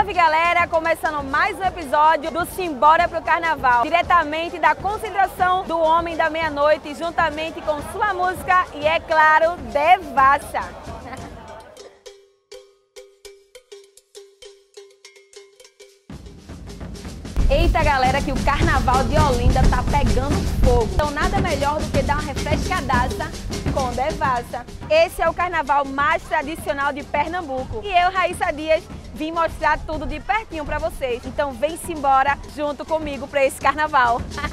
Salve galera, começando mais um episódio do Simbora pro Carnaval, diretamente da concentração do Homem da Meia-Noite, juntamente com sua música e, é claro, Devassa. Eita galera, que o Carnaval de Olinda tá pegando fogo. Então nada melhor do que dar uma refrescadaça com Devassa. Esse é o carnaval mais tradicional de Pernambuco. E eu, Raíssa Dias, vim mostrar tudo de pertinho para vocês. Então vem-se embora junto comigo para esse carnaval.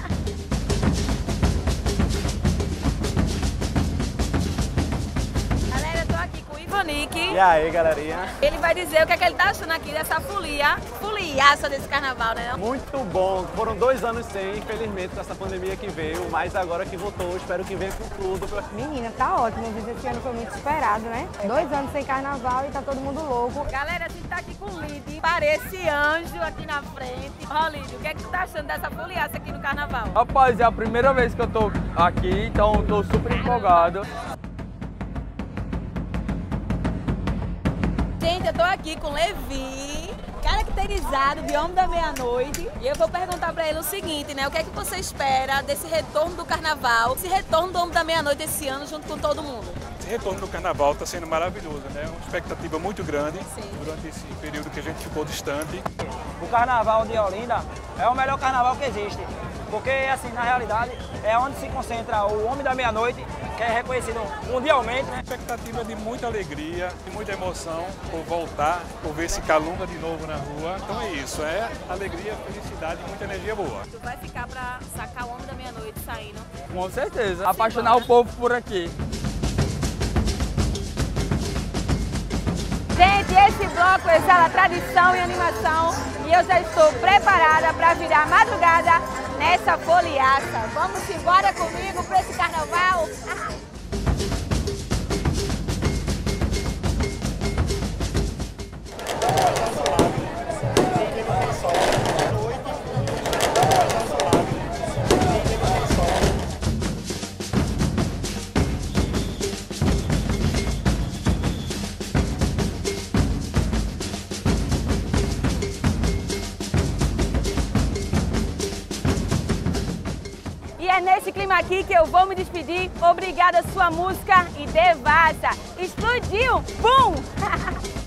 Ivanique. E aí, galerinha? Ele vai dizer o que, é que ele tá achando aqui dessa folia, foliaça desse carnaval, né? Muito bom. Foram dois anos sem, infelizmente, com essa pandemia que veio, mas agora que voltou, espero que venha com tudo. Menina, tá ótimo. Esse ano foi muito esperado, né? Dois anos sem carnaval e tá todo mundo louco. Galera, a gente tá aqui com o Lid. Parece anjo aqui na frente. Ó, Lid, o que é que tu tá achando dessa foliaça aqui no carnaval? Rapaz, é a primeira vez que eu tô aqui, então tô super empolgado. Gente, eu tô aqui com o Levi, caracterizado de Homem da Meia-Noite. E eu vou perguntar pra ele o seguinte, né? O que é que você espera desse retorno do carnaval, esse retorno do Homem da Meia-Noite esse ano junto com todo mundo? Esse retorno do carnaval está sendo maravilhoso, né? Uma expectativa muito grande Sim. durante esse período que a gente ficou distante. O carnaval de Olinda é o melhor carnaval que existe. Porque, assim, na realidade, é onde se concentra o Homem da Meia-Noite, que é reconhecido mundialmente, né? Expectativa de muita alegria, de muita emoção por voltar, por ver esse Calunga de novo na rua. Então é isso, é alegria, felicidade e muita energia boa. Tu vai ficar pra sacar o Homem da Meia-Noite saindo. Com certeza. Apaixonar o povo por aqui. Esse bloco exala tradição e animação e eu já estou preparada para virar madrugada nessa foliaça. Vamos embora comigo para esse carnaval? E é nesse clima aqui que eu vou me despedir. Obrigada, sua música e devassa. Explodiu! Bum!